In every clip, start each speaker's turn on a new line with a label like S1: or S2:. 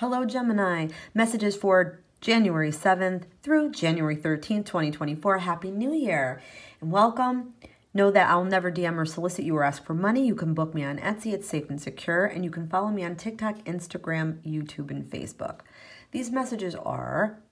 S1: Hello, Gemini. Messages for January 7th through January 13th, 2024. Happy New Year and welcome. Know that I'll never DM or solicit you or ask for money. You can book me on Etsy, it's safe and secure, and you can follow me on TikTok, Instagram, YouTube, and Facebook. These messages are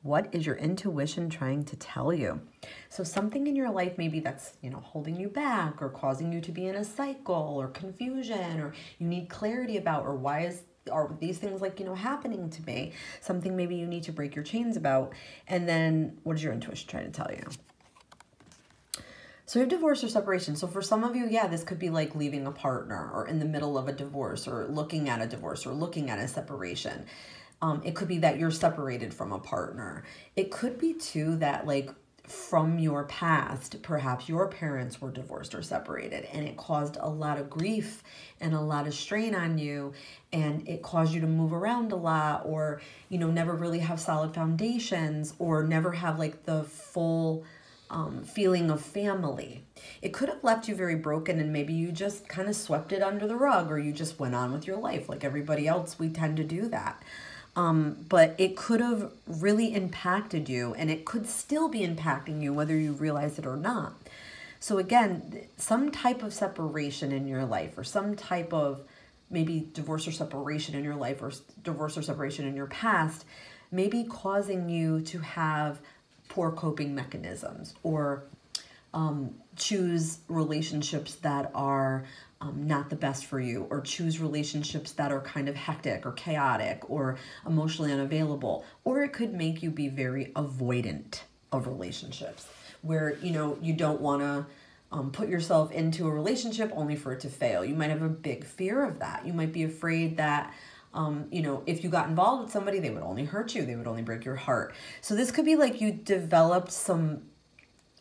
S1: what is your intuition trying to tell you? So something in your life maybe that's, you know, holding you back or causing you to be in a cycle or confusion or you need clarity about or why is are with these things like you know happening to me something maybe you need to break your chains about and then what is your intuition trying to tell you so you have divorce or separation. So for some of you, yeah, this could be like leaving a partner or in the middle of a divorce or looking at a divorce or looking at a separation. Um, it could be that you're separated from a partner. It could be too that like from your past, perhaps your parents were divorced or separated, and it caused a lot of grief and a lot of strain on you, and it caused you to move around a lot, or you know, never really have solid foundations, or never have like the full um, feeling of family. It could have left you very broken, and maybe you just kind of swept it under the rug, or you just went on with your life like everybody else. We tend to do that. Um, but it could have really impacted you and it could still be impacting you whether you realize it or not. So again, some type of separation in your life or some type of maybe divorce or separation in your life or divorce or separation in your past may be causing you to have poor coping mechanisms or um, choose relationships that are um, not the best for you, or choose relationships that are kind of hectic or chaotic or emotionally unavailable. Or it could make you be very avoidant of relationships where you know you don't want to um, put yourself into a relationship only for it to fail. You might have a big fear of that. You might be afraid that. Um, you know, if you got involved with somebody, they would only hurt you, they would only break your heart. So, this could be like you developed some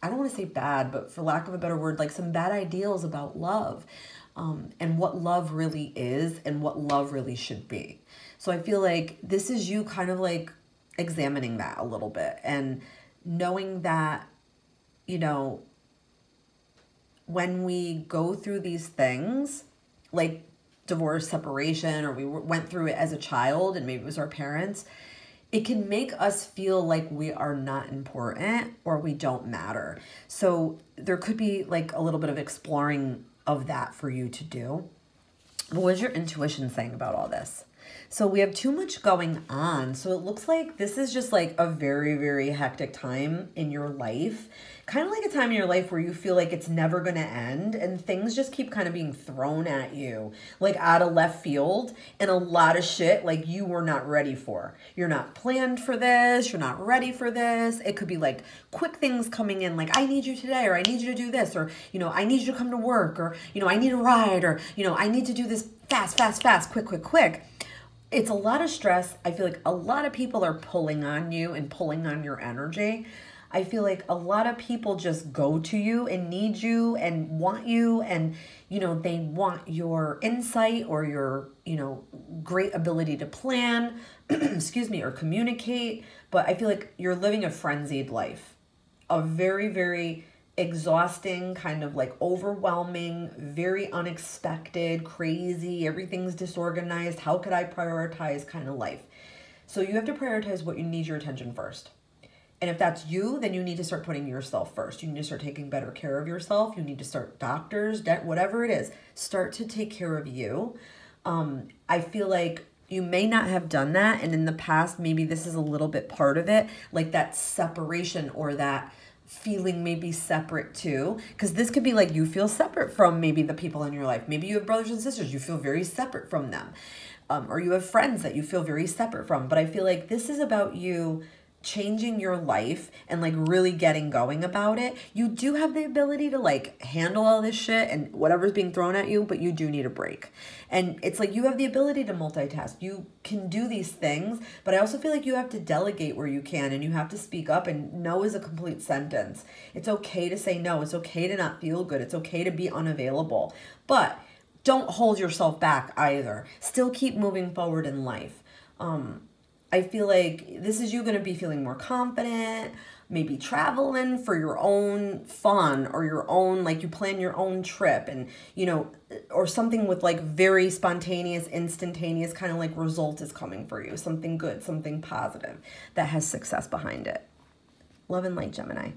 S1: I don't want to say bad, but for lack of a better word, like some bad ideals about love um, and what love really is and what love really should be. So I feel like this is you kind of like examining that a little bit and knowing that, you know, when we go through these things, like divorce, separation, or we went through it as a child and maybe it was our parents, it can make us feel like we are not important or we don't matter. So there could be like a little bit of exploring of that for you to do. But what is your intuition saying about all this? So we have too much going on. So it looks like this is just like a very, very hectic time in your life kind of like a time in your life where you feel like it's never going to end and things just keep kind of being thrown at you like out of left field and a lot of shit like you were not ready for. You're not planned for this, you're not ready for this. It could be like quick things coming in like I need you today or I need you to do this or you know, I need you to come to work or you know, I need a ride or you know, I need to do this fast, fast, fast, quick, quick, quick it's a lot of stress. I feel like a lot of people are pulling on you and pulling on your energy. I feel like a lot of people just go to you and need you and want you and you know they want your insight or your you know great ability to plan excuse me or communicate. But I feel like you're living a frenzied life a very very exhausting kind of like overwhelming very unexpected crazy everything's disorganized how could I prioritize kind of life? So you have to prioritize what you need your attention first and if that's you, then you need to start putting yourself first. You need to start taking better care of yourself. You need to start doctors, debt, whatever it is. Start to take care of you. Um, I feel like you may not have done that. And in the past, maybe this is a little bit part of it, like that separation or that feeling maybe separate too because this could be like you feel separate from maybe the people in your life maybe you have brothers and sisters you feel very separate from them um, or you have friends that you feel very separate from but i feel like this is about you changing your life and like really getting going about it, you do have the ability to like handle all this shit and whatever's being thrown at you, but you do need a break. And it's like you have the ability to multitask. You can do these things, but I also feel like you have to delegate where you can and you have to speak up and no is a complete sentence. It's okay to say no. It's okay to not feel good. It's okay to be unavailable. But don't hold yourself back either. Still keep moving forward in life. Um I feel like this is you going to be feeling more confident, maybe traveling for your own fun or your own, like you plan your own trip and, you know, or something with like very spontaneous, instantaneous kind of like result is coming for you. Something good, something positive that has success behind it. Love and light, Gemini.